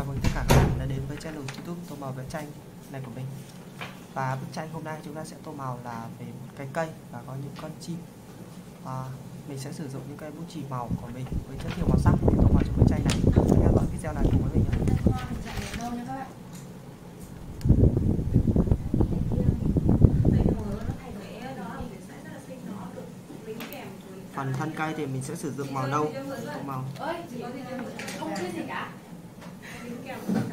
chào mừng tất cả các bạn đã đến với channel youtube tô màu vẽ tranh này của mình. Và bức tranh hôm nay chúng ta sẽ tô màu là về một cái cây và có những con chim. Và mình sẽ sử dụng những cây bút chì màu của mình với rất nhiều màu sắc để tô màu cho bức tranh này. Theo dõi video này cùng với mình nhé. Phần thân cây thì mình sẽ sử dụng màu nâu, tô màu. Yeah.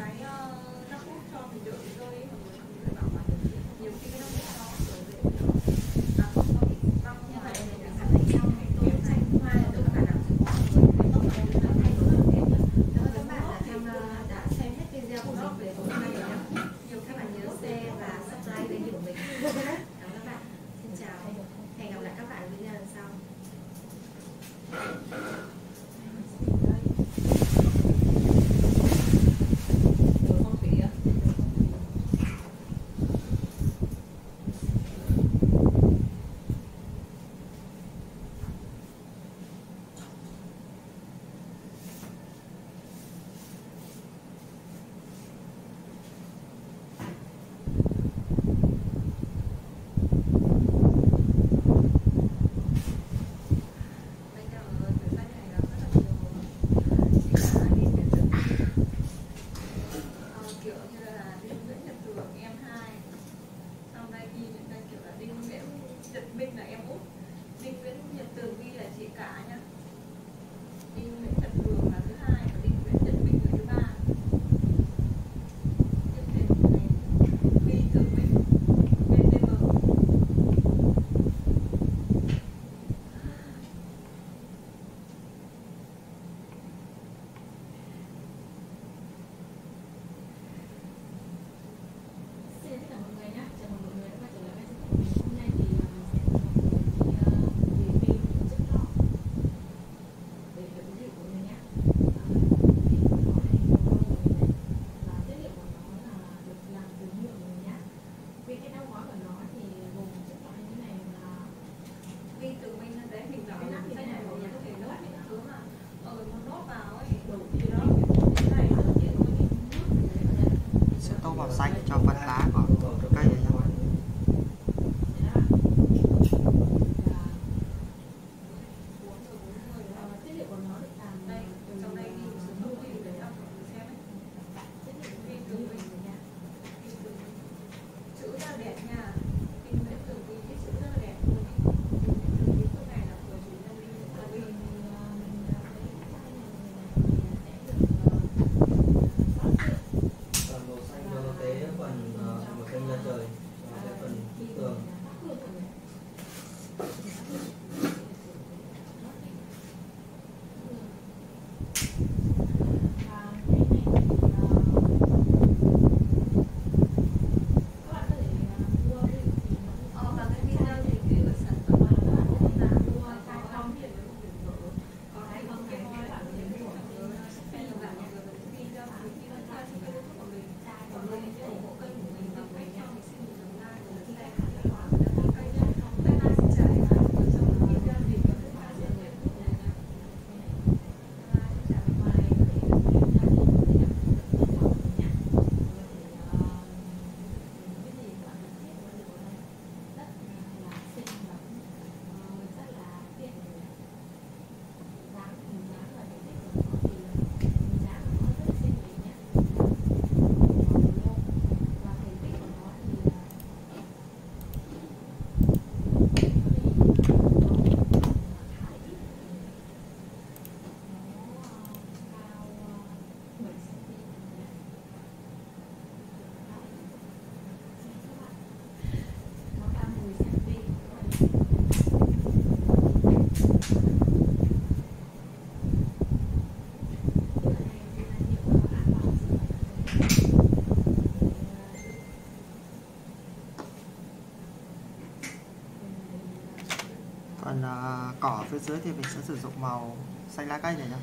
cỏ phía dưới thì mình sẽ sử dụng màu xanh lá cây này nhé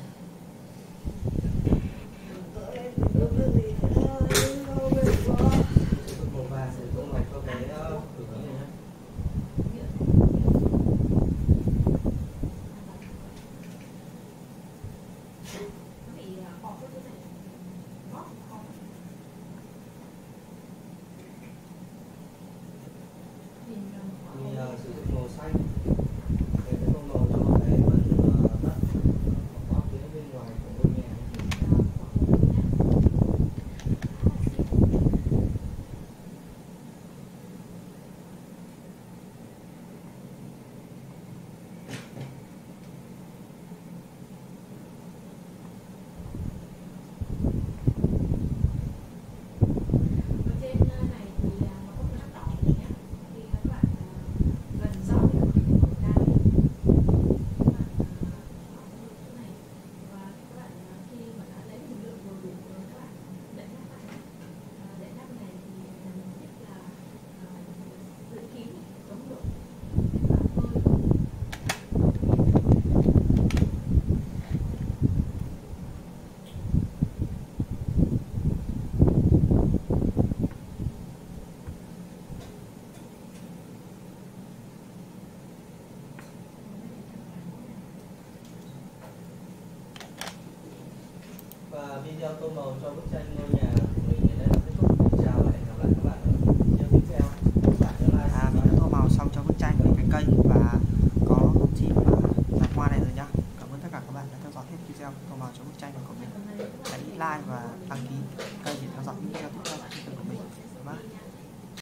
video tô màu cho bức tranh ngôi nhà của mình đến đây là kết thúc. Xin chào và hẹn gặp lại các bạn ở video tiếp theo. Các bạn nhớ like à, mình đã tô màu xong cho bức tranh về cái cây